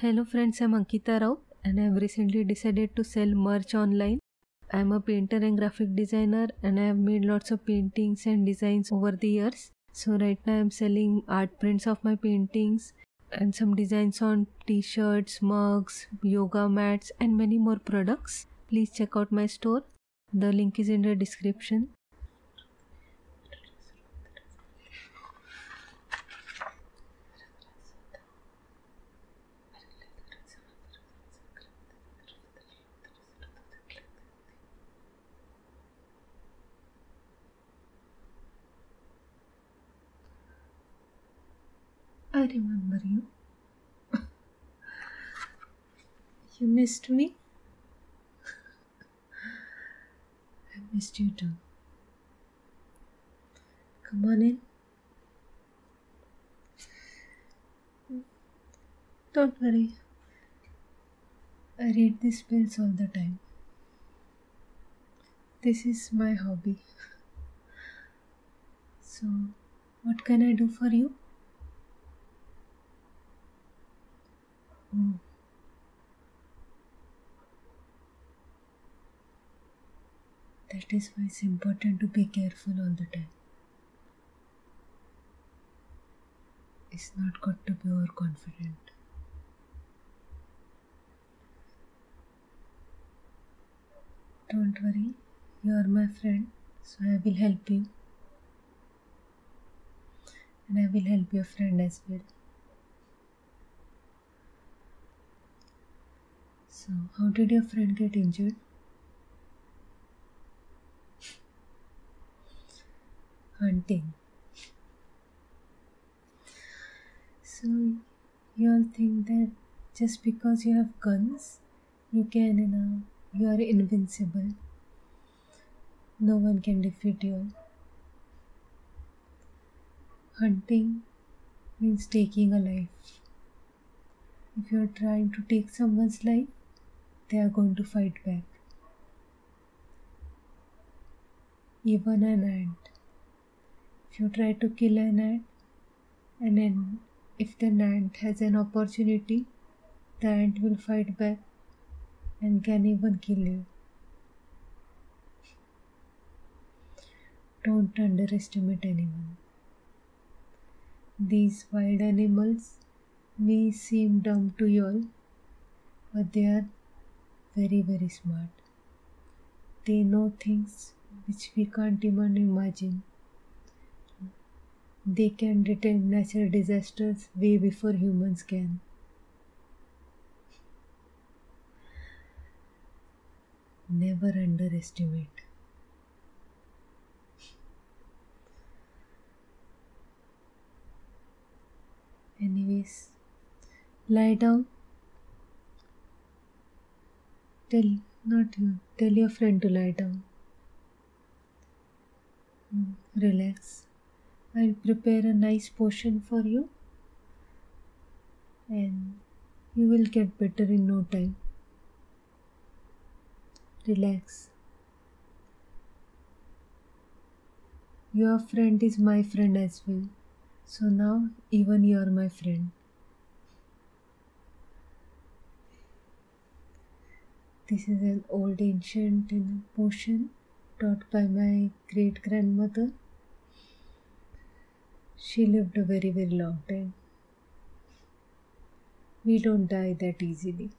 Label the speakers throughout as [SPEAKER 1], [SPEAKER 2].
[SPEAKER 1] Hello friends, I'm Ankita Raut and I have recently decided to sell merch online. I'm a painter and graphic designer and I have made lots of paintings and designs over the years. So right now I'm selling art prints of my paintings and some designs on t-shirts, mugs, yoga mats and many more products. Please check out my store. The link is in the description. I remember you. you missed me? I missed you too. Come on in. Don't worry. I read these spells all the time. This is my hobby. So, what can I do for you? Oh. That is why it's important to be careful all the time. It's not good to be overconfident. Don't worry, you are my friend, so I will help you. And I will help your friend as well. So, how did your friend get injured? Hunting. So, you all think that just because you have guns, you can, you know, you are invincible. No one can defeat you. Hunting means taking a life. If you are trying to take someone's life, they are going to fight back. Even an ant. If you try to kill an ant, and then if the ant has an opportunity, the ant will fight back and can even kill you. Don't underestimate anyone. These wild animals may seem dumb to you all, but they are very, very smart. They know things which we can't even imagine. They can detect natural disasters way before humans can. Never underestimate. Anyways, lie down Tell, not you, tell your friend to lie down. Hmm, relax. I'll prepare a nice potion for you and you will get better in no time. Relax. Your friend is my friend as well. So now even you are my friend. This is an old ancient potion taught by my great grandmother. She lived a very, very long time. We don't die that easily.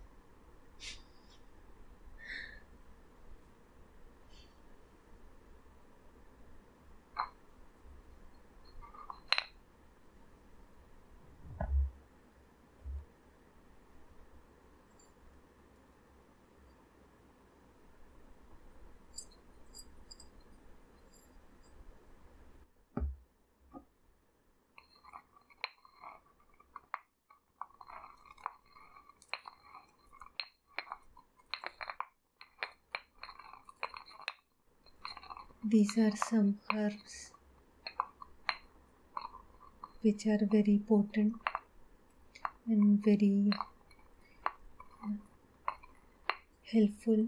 [SPEAKER 1] These are some herbs which are very potent and very
[SPEAKER 2] uh, helpful.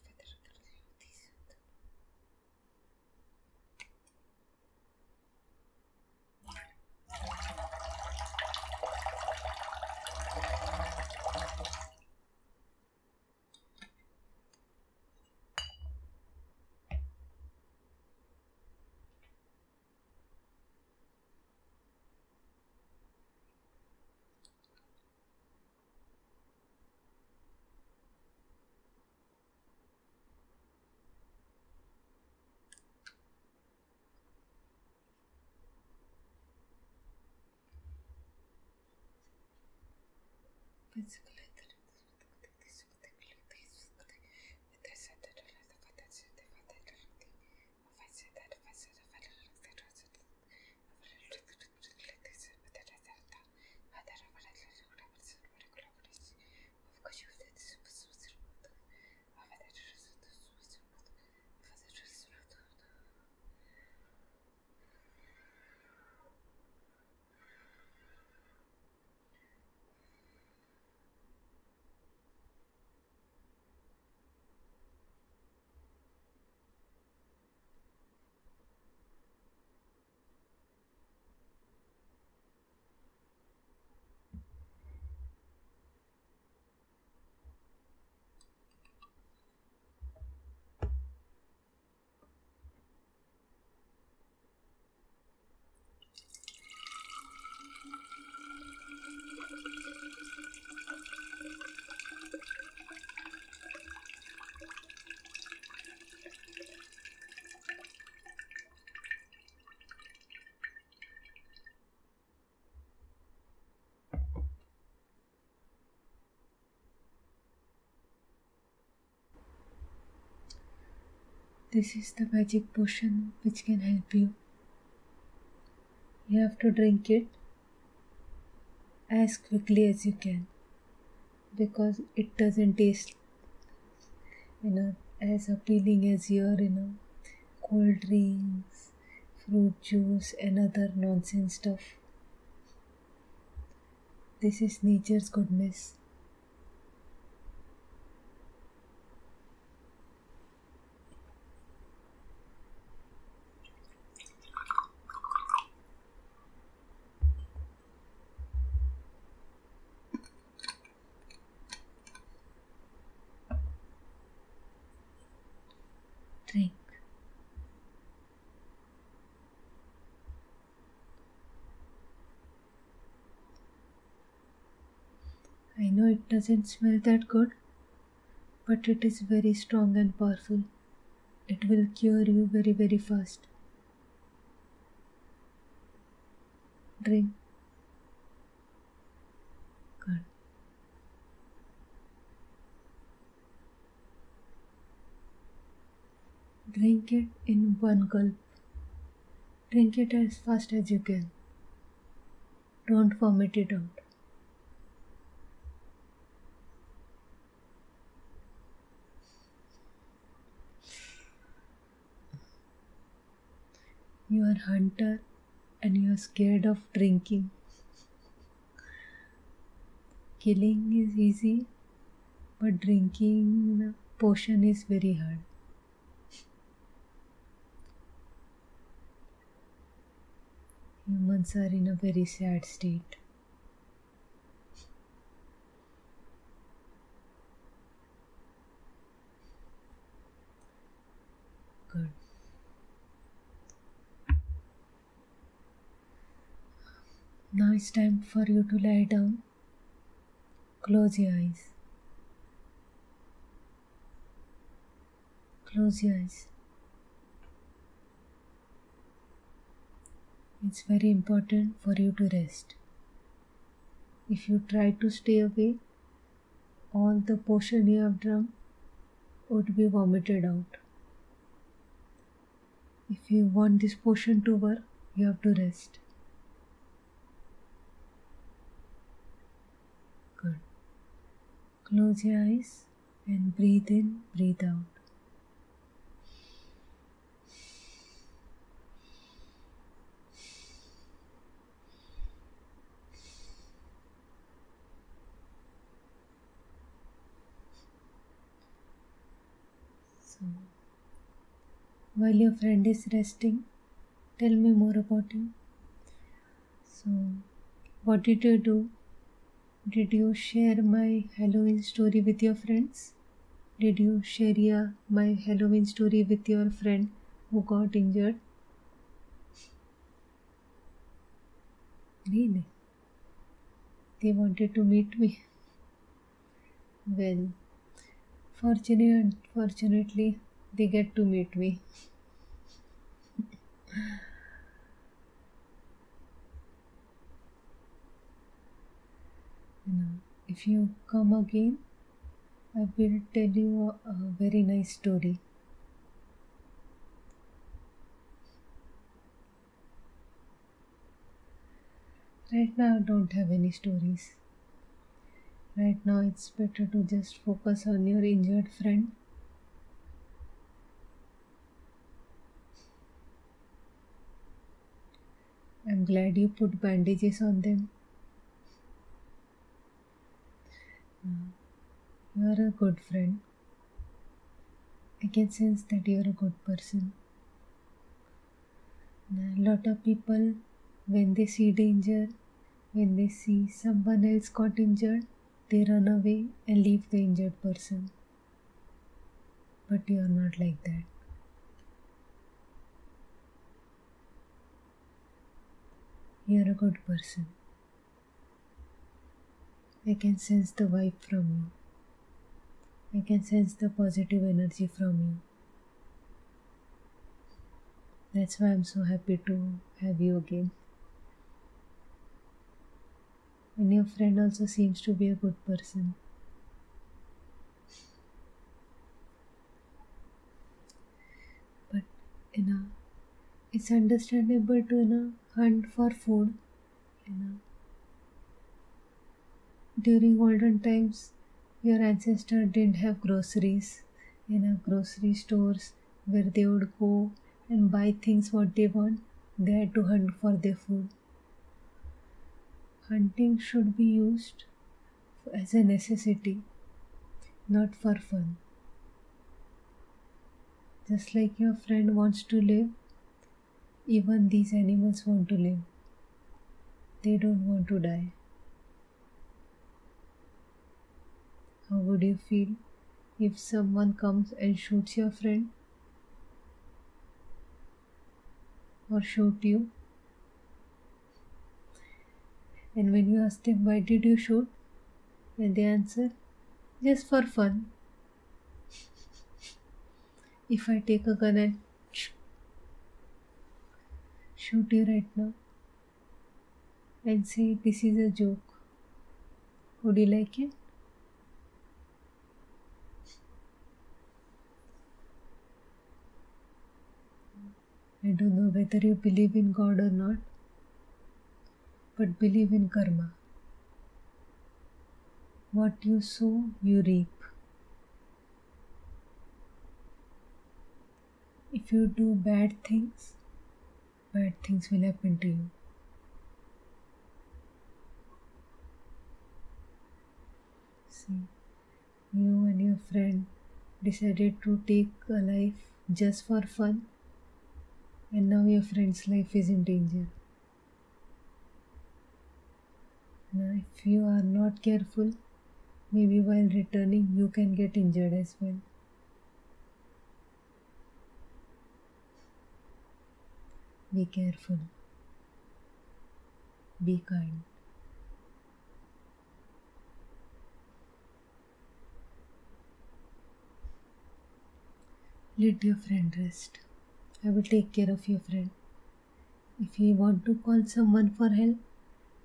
[SPEAKER 2] цикле. The magic potion which can help you. You have to drink it as quickly as you can because it doesn't taste you know as appealing as your you know cold drinks fruit juice and other nonsense stuff this is nature's goodness drink. I know it doesn't smell that good, but it is very strong and powerful. It will cure you very, very fast. Drink. Good. Drink it in one gulp. Drink it as fast as you can. Don't vomit it out. You are hunter and you are scared of drinking. Killing is easy, but drinking potion is very hard. Humans are in a very sad state. Good. Now it's time for you to lie down. Close your eyes. Close your eyes. It's very important for you to rest. If you try to stay awake, all the potion you have drunk would be vomited out. If you want this potion to work, you have to rest. Good. Close your eyes and breathe in, breathe out. So, while your friend is resting, tell me more about him. So, what did you do? Did you share my Halloween story with your friends? Did you share your, my Halloween story with your friend who got injured? Really? They wanted to meet me. Well, fortunately, unfortunately, they get to meet me. you know, if you come again, I will tell you a, a very nice story. Right now, I don't have any stories. Right now, it's better to just focus on your injured friend. I'm glad you put bandages on them. You are a good friend. I can sense that you are a good person. A lot of people, when they see danger, when they see someone else got injured, they run away and leave the injured person. But you are not like that. You are a good person. I can sense the vibe from you. I can sense the positive energy from you. That's why I'm so happy to have you again. And your friend also seems to be a good person. But you know, it's understandable to you know hunt for food. You know, during olden times, your ancestors didn't have groceries. You know, grocery stores where they would go and buy things what they want. They had to hunt for their food hunting should be used as a necessity, not for fun. Just like your friend wants to live, even these animals want to live. They don't want to die. How would you feel if someone comes and shoots your friend? Or shoot you? And when you ask them, why did you shoot? And they answer, just for fun. if I take a gun and shoot you right now and say, this is a joke, would you like it? I don't know whether you believe in God or not, but believe in karma. What you sow, you reap. If you do bad things, bad things will happen to you. See, you and your friend decided to take a life just for fun, and now your friend's life is in danger. Now, if you are not careful, maybe while returning, you can get injured as well. Be careful. Be kind. Let your friend rest. I will take care of your friend. If you want to call someone for help,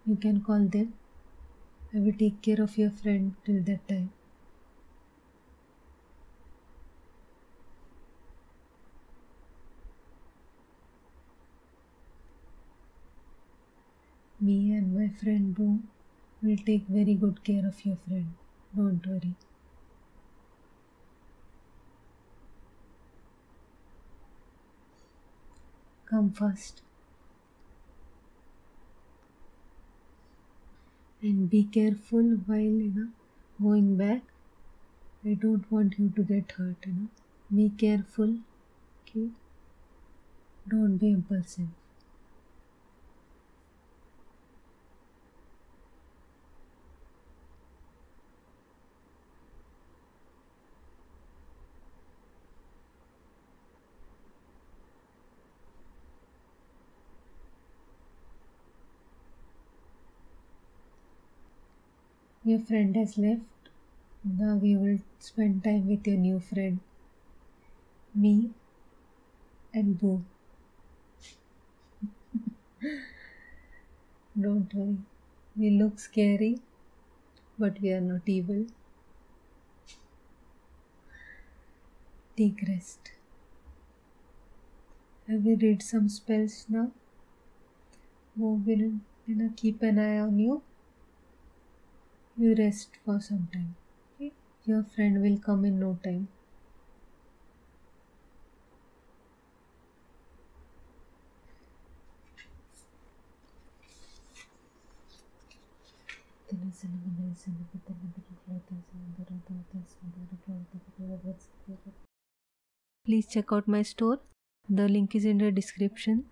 [SPEAKER 2] you can call them. I will take care of your friend till that time. Me and my friend Boom will take very good care of your friend. Don't worry. Come first. And be careful while you know going back. I don't want you to get hurt, you know. Be careful. Okay. Don't be impulsive. Your friend has left. Now we will spend time with your new friend. Me and Boo. Don't worry. We look scary, but we are not evil. Take rest. Have you read some spells now? Who will you know keep an eye on you? You rest for some time. Okay? Your friend will come in no time.
[SPEAKER 1] Please check out my store. The link is in the description.